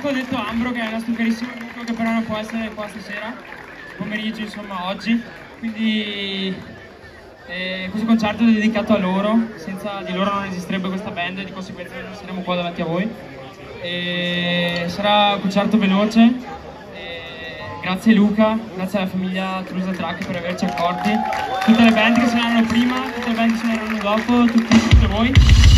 Marco ha detto Ambro che è il nostro carissimo amico che però non può essere qua stasera, pomeriggio insomma oggi, quindi eh, questo concerto è dedicato a loro, senza di loro non esisterebbe questa band e di conseguenza non saremo qua davanti a voi. E sarà un concerto veloce, e grazie Luca, grazie alla famiglia Trusa Track per averci accorti, tutte le band che saranno prima, tutte le band che saranno dopo, tutti, tutte voi.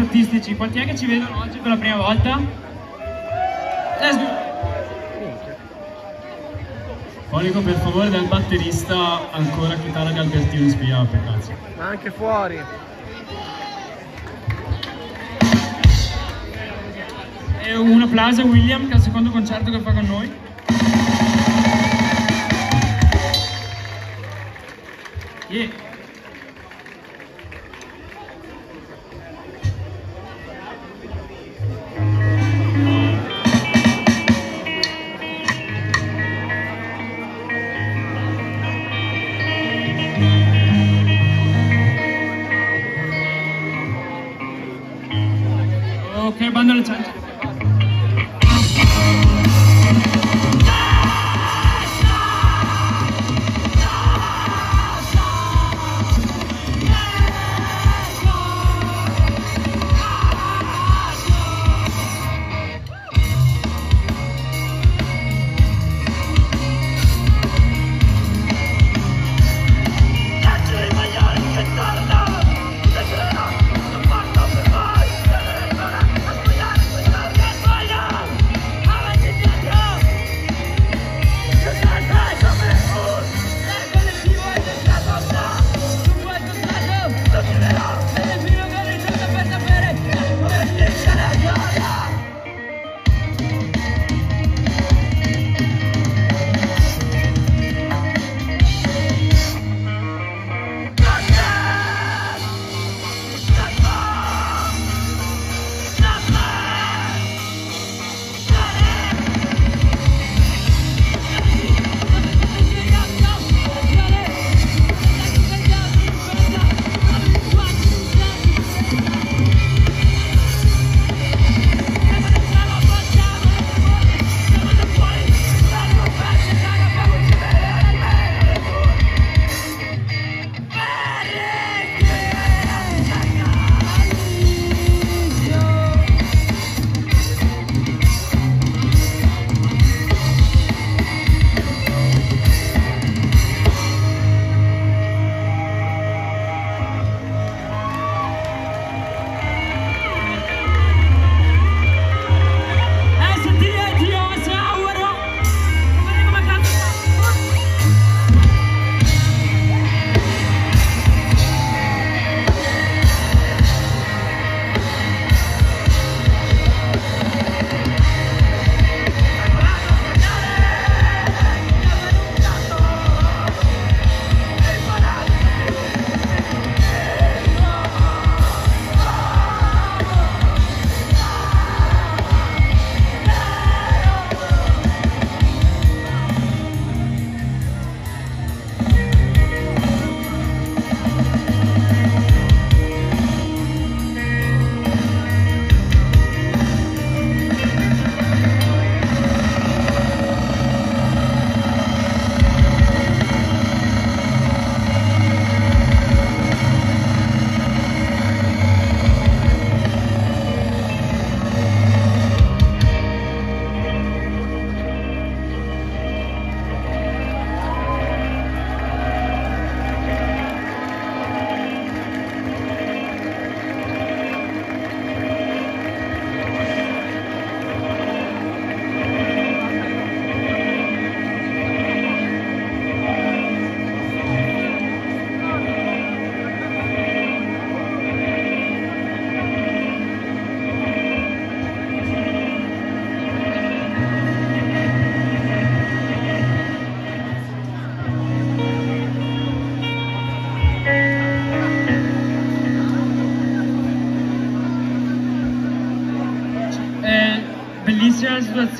Statistici, quanti è che ci vedono oggi per la prima volta? Let's go! Polico per favore del batterista ancora chitarra di Albertino Spia per cazzo. Ma anche fuori. E un applauso a William che è il secondo concerto che fa con noi. Yeah.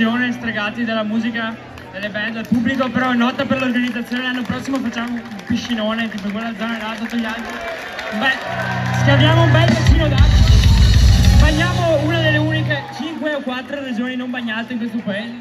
Situazione, stregati della musica, delle band, del pubblico, però nota per l'organizzazione l'anno prossimo facciamo un piscinone, tipo quella zona là sotto gli alberi. Beh, scaviamo un bel bacino d'acqua. Bagniamo una delle uniche 5 o 4 regioni non bagnate in questo paese.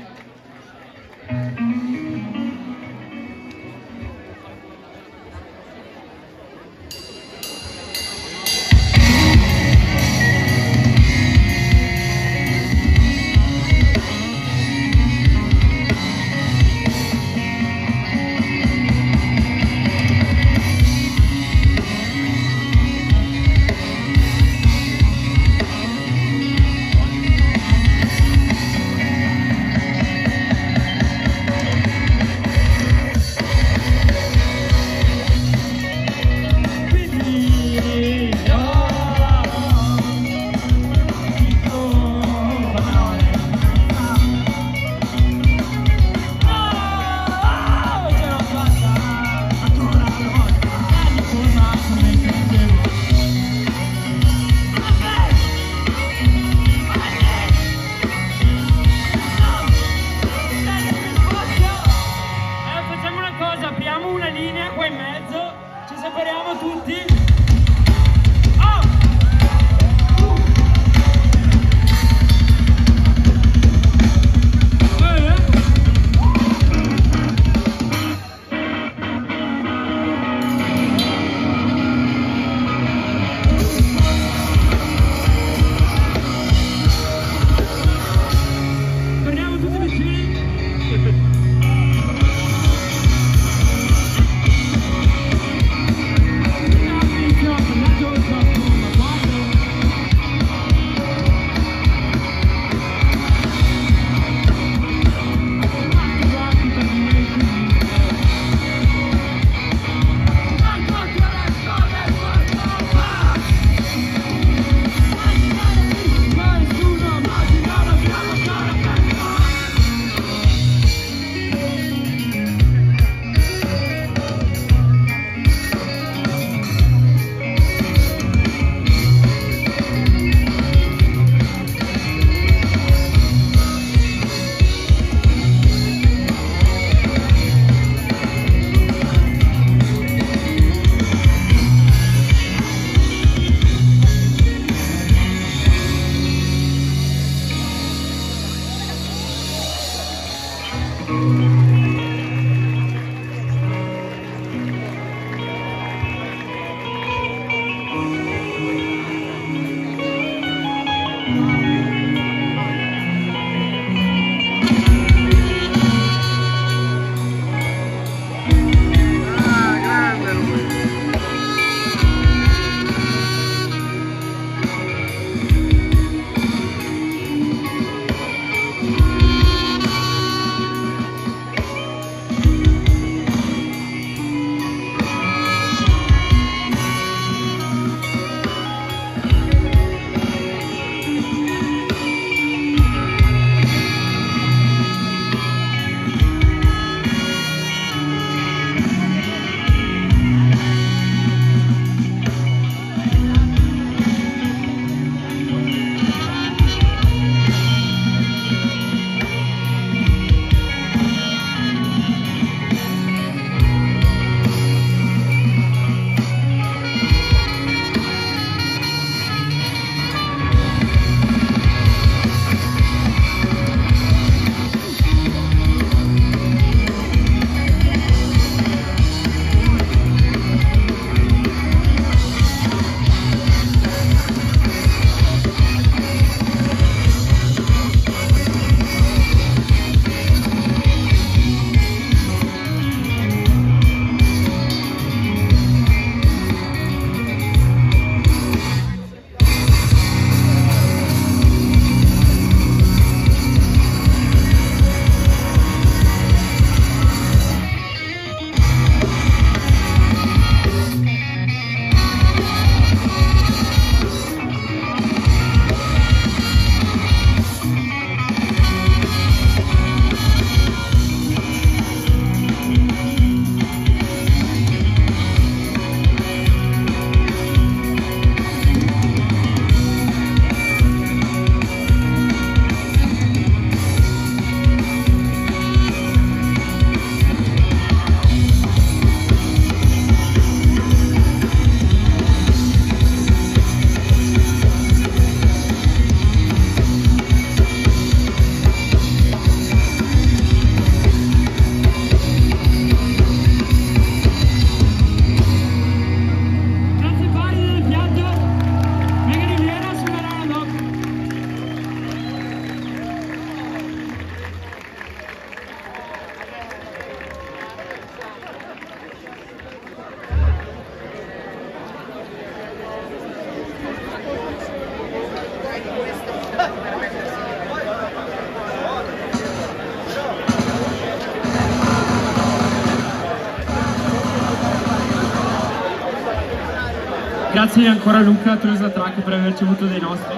Grazie ancora Luca Trusa Track per averci avuto dei nostri.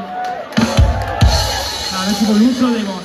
Averci voluto dei vostri.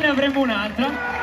Ne avremo un'altra.